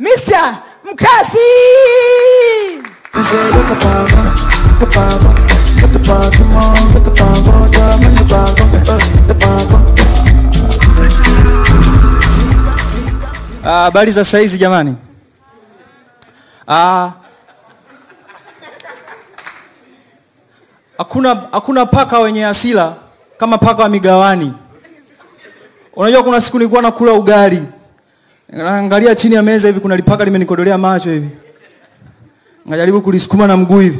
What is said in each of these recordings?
Mr. Mkasi. Uh. Ah, Habari za saizi jamani. Ah, hakuna hakuna paka wenye hasira kama paka wa migawani. Unajua kuna siku nilikuwa nakula ugali. Naangalia chini ya meza hivi kuna lipaka limenikodolea macho hivi. Ngajaribu kulisukuma na mguu hivi.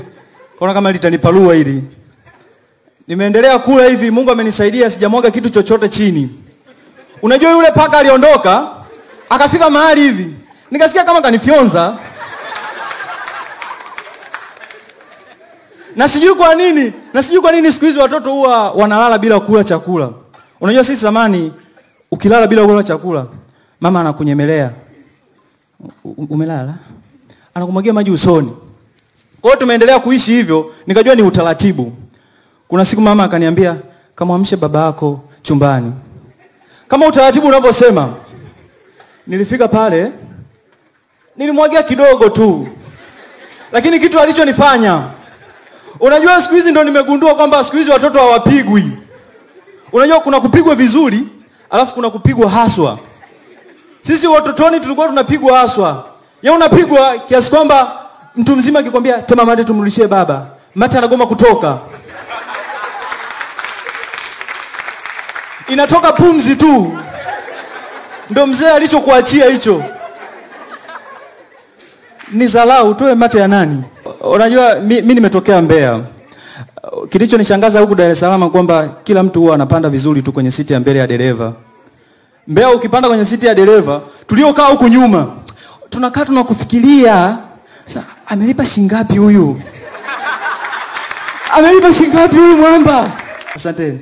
Kaona kama litanipalua hili. Nimeendelea kula hivi, Mungu amenisaidia sijamwaga kitu chochote chini. Unajua yule paka aliondoka, akafika mahali hivi. Nikasikia kama kanifyonza. Na sijui kwa nini, na sijui kwa nini siku hizi watoto huwa wanalala bila kula chakula. Unajua sisi zamani ukilala bila kula chakula, mama anakunyemelea. Umelala? Anakumwagia maji usoni. Kwa hiyo tumeendelea kuishi hivyo, nikajua ni utaratibu. Kuna siku mama akaniambia, kamwamshe baba yako chumbani. Kama utaratibu unavyosema, nilifika pale, nilimwagia kidogo tu, lakini kitu alichonifanya, unajua, siku hizi ndo nimegundua kwamba siku hizi watoto hawapigwi. Unajua kuna kupigwa vizuri, alafu kuna kupigwa haswa. Sisi watotoni tulikuwa tunapigwa haswa, ya unapigwa kiasi kwamba mtu mzima akikwambia tema mate tumrudishie baba, mate anagoma kutoka, inatoka pumzi tu, ndo mzee alichokuachia hicho ni dharau, utoe mate ya nani? Unajua mi, nimetokea Mbeya. Kilichonishangaza huku Dar es Salaam kwamba kila mtu huwa anapanda vizuri tu kwenye siti ya mbele ya dereva. Mbeya ukipanda kwenye siti ya dereva, tuliokaa huku nyuma tunakaa tunakufikiria, amelipa shingapi huyu? Amelipa shingapi huyu mwamba? Asanteni.